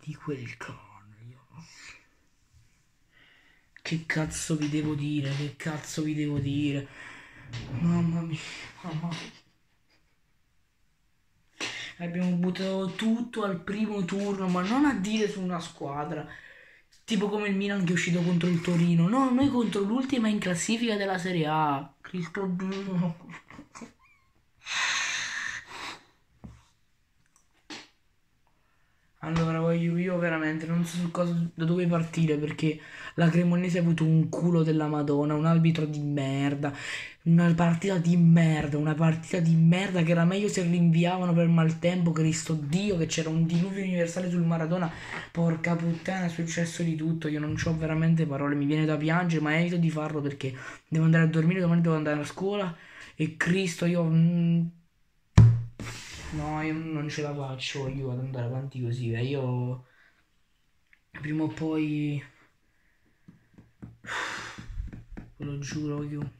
di quel cane. io. Che cazzo vi devo dire? Che cazzo vi devo dire? Mamma mia, mamma mia. Abbiamo buttato tutto al primo turno, ma non a dire su una squadra. Tipo come il Milan che è uscito contro il Torino. No, noi contro l'ultima in classifica della Serie A. Cristo Dio. Allora, voglio io veramente non so cosa, da dove partire perché la Cremonese ha avuto un culo della Madonna, un arbitro di merda, una partita di merda, una partita di merda che era meglio se rinviavano per maltempo, Cristo Dio, che c'era un diluvio universale sul Maradona. Porca puttana, è successo di tutto, io non ho veramente parole, mi viene da piangere, ma evito di farlo perché devo andare a dormire, domani devo andare a scuola e Cristo, io... mm, No, io non ce la faccio io ad andare avanti così. eh. Io prima o poi. Ve lo giuro io.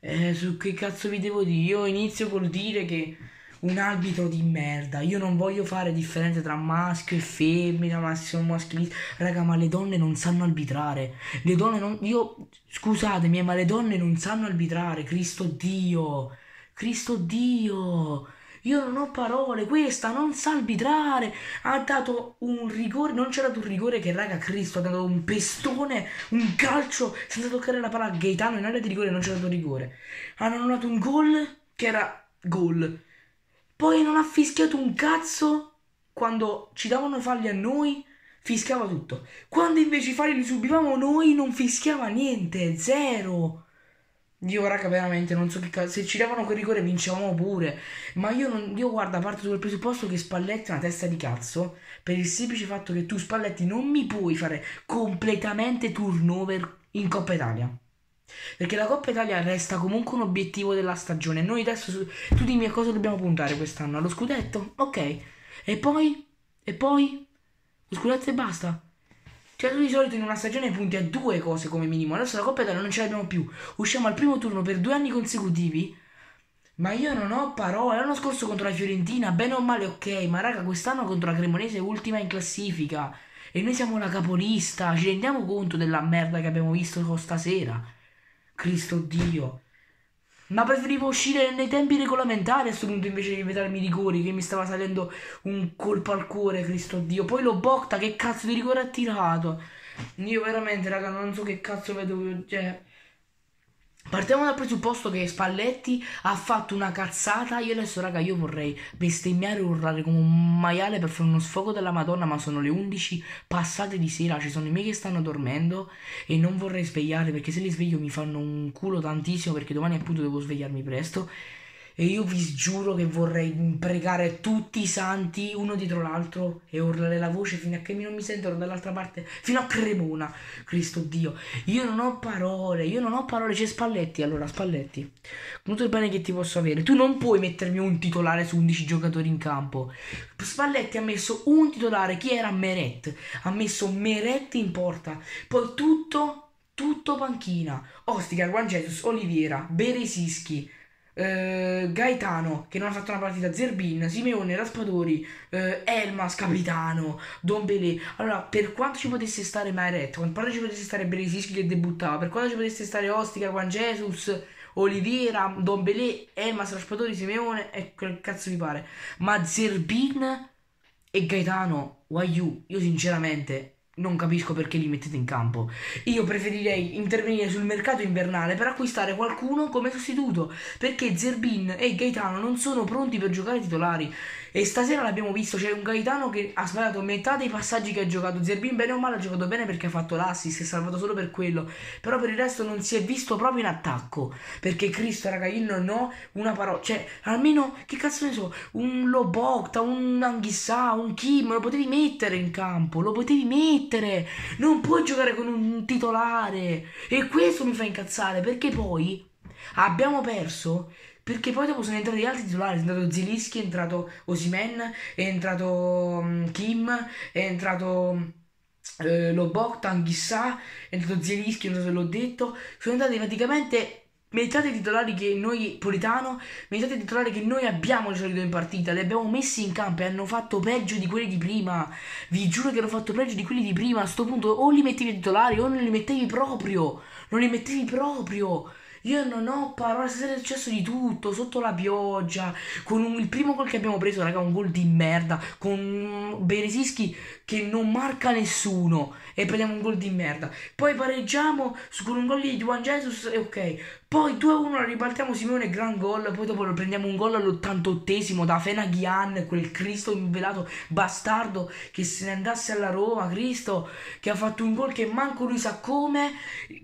Eh, su che cazzo vi devo dire? Io inizio col dire che un arbitro di merda. Io non voglio fare differenze tra maschio e femmina, massimo maschilista. Raga, ma le donne non sanno arbitrare. Le donne non. Io. Scusatemi, eh, ma le donne non sanno arbitrare. Cristo Dio. Cristo Dio. Io non ho parole, questa non sa arbitrare. Ha dato un rigore, non c'era dato un rigore che, raga, Cristo ha dato un pestone, un calcio senza toccare la palla a Gaetano in area di rigore, non c'era dato rigore. Hanno annullato un gol che era gol. Poi non ha fischiato un cazzo quando ci davano falli a noi, fischiava tutto. Quando invece i falli li subivamo noi, non fischiava niente, zero. Io, raga, veramente non so che cazzo. Se ci davano quel rigore vincevamo pure. Ma io non. Io guarda, parto dal presupposto che Spalletti è una testa di cazzo. Per il semplice fatto che tu, Spalletti, non mi puoi fare completamente turnover in Coppa Italia. Perché la Coppa Italia resta comunque un obiettivo della stagione. Noi adesso. Tu dimmi a cosa dobbiamo puntare quest'anno? Allo scudetto? Ok. E poi? E poi? Lo scudetto e basta. Cioè, tu di solito in una stagione punti a due cose come minimo. Adesso la Coppa Italia non ce l'abbiamo più. Usciamo al primo turno per due anni consecutivi. Ma io non ho parole. L'anno scorso contro la Fiorentina, bene o male, ok. Ma raga, quest'anno contro la Cremonese, ultima in classifica. E noi siamo la capolista. Ci rendiamo conto della merda che abbiamo visto stasera? Cristo Dio. Ma preferivo uscire nei tempi regolamentari a questo punto invece di vetarmi i rigori che mi stava salendo un colpo al cuore, Cristo Dio. Poi lo Bocta, che cazzo di rigore ha tirato? Io veramente, raga, non so che cazzo vedo. Cioè. Partiamo dal presupposto che Spalletti ha fatto una cazzata. Io adesso, raga, io vorrei bestemmiare e urlare come un maiale per fare uno sfogo della Madonna. Ma sono le 11 passate di sera. Ci sono i miei che stanno dormendo. E non vorrei svegliare perché se li sveglio mi fanno un culo tantissimo. Perché domani appunto devo svegliarmi presto. E io vi giuro che vorrei pregare tutti i santi uno dietro l'altro e urlare la voce fino a che non mi sentono dall'altra parte, fino a Cremona. Cristo Dio, io non ho parole, io non ho parole. C'è Spalletti, allora Spalletti, con tutto il bene che ti posso avere, tu non puoi mettermi un titolare su 11 giocatori in campo. Spalletti ha messo un titolare, chi era Meret? Ha messo Meret in porta, poi tutto, tutto panchina. Ostica, Juan Jesus, Oliviera, Beresischi. Eh, Gaetano che non ha fatto una partita, Zerbin, Simeone, Raspadori, eh, Elmas, capitano, Dombele. Allora, per quanto ci potesse stare Mairet, per quanto ci potesse stare Beresischi che debuttava, per quanto ci potesse stare Ostica, Juan Jesus, Oliviera, Dombele, Elmas, Raspadori, Simeone e quel cazzo vi pare. Ma Zerbin e Gaetano, why you? Io sinceramente non capisco perché li mettete in campo. Io preferirei intervenire sul mercato invernale per acquistare qualcuno come sostituto, perché Zerbin e Gaetano non sono pronti per giocare titolari. E stasera l'abbiamo visto, c'è un Gaetano che ha sbagliato metà dei passaggi che ha giocato. Zerbin bene o male ha giocato bene perché ha fatto l'assist, si è salvato solo per quello. Però per il resto non si è visto proprio in attacco. Perché Cristo, raga, io non ho una parola. Cioè, almeno, che cazzo ne so, un Lobocta, un Anghissà, un Kim, lo potevi mettere in campo, lo potevi mettere. Non puoi giocare con un titolare. E questo mi fa incazzare, perché poi abbiamo perso. Perché poi dopo sono entrati altri titolari, è entrato Zelischi, è entrato Osimen, è entrato mm, Kim, è entrato eh, Lobocta, Anghissà, è entrato Zelischi, non so se l'ho detto, sono entrati praticamente mettate i titolari che noi, Politano, mettate i titolari che noi abbiamo di solito in partita, li abbiamo messi in campo e hanno fatto peggio di quelli di prima. Vi giuro che hanno fatto peggio di quelli di prima. A sto punto o li mettevi titolari o non li mettevi proprio. Non li mettevi proprio. Io non ho parole, stasera è successo di tutto, sotto la pioggia, con un, il primo gol che abbiamo preso, raga, un gol di merda, con Beresischi che non marca nessuno e prendiamo un gol di merda. Poi pareggiamo su, con un gol di Juan Jesus e ok. Poi 2-1 ribaltiamo Simone, gran gol, poi dopo lo prendiamo un gol all'88esimo da Fena Ghian, quel Cristo invelato bastardo che se ne andasse alla Roma, Cristo che ha fatto un gol che manco lui sa come,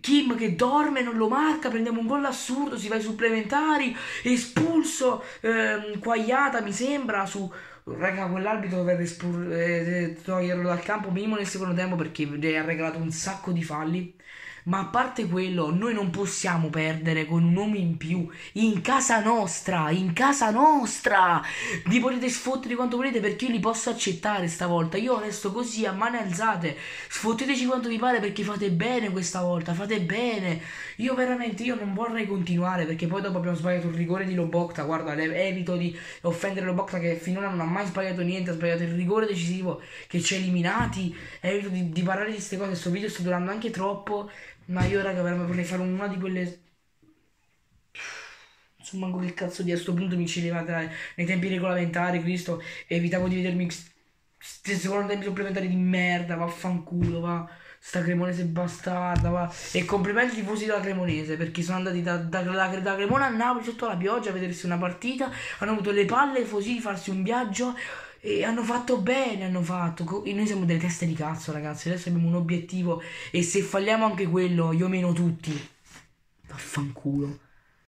Kim che dorme, non lo marca, prendiamo un gol assurdo, si va ai supplementari, espulso ehm, Quagliata mi sembra su Raga, quell'arbitro dovrebbe espur- eh, toglierlo dal campo minimo nel secondo tempo perché gli ha regalato un sacco di falli. Ma a parte quello, noi non possiamo perdere con un uomo in più in casa nostra, in casa nostra. Vi potete sfottere quanto volete perché io li posso accettare stavolta. Io resto così a mani alzate. Sfotteteci quanto vi pare perché fate bene questa volta, fate bene. Io veramente io non vorrei continuare perché poi dopo abbiamo sbagliato il rigore di Lobocta. Guarda, evito di offendere Lobocta che finora non ha mai sbagliato niente, ha sbagliato il rigore decisivo che ci ha eliminati. Evito di, di parlare di queste cose, questo video sta durando anche troppo. Ma io raga vorrei fare una di quelle... Insomma, il cazzo di a sto punto mi cedeva nei tempi regolamentari, Cristo, evitavo di vedermi secondo tempi supplementari di merda, vaffanculo, va. Sta cremonese bastarda, va. E complimenti ai tifosi della cremonese, perché sono andati da, da, da, da Cremona a Napoli sotto la pioggia a vedersi una partita, hanno avuto le palle così di farsi un viaggio e hanno fatto bene, hanno fatto. Noi siamo delle teste di cazzo, ragazzi. Adesso abbiamo un obiettivo. E se falliamo anche quello, io meno tutti. Vaffanculo.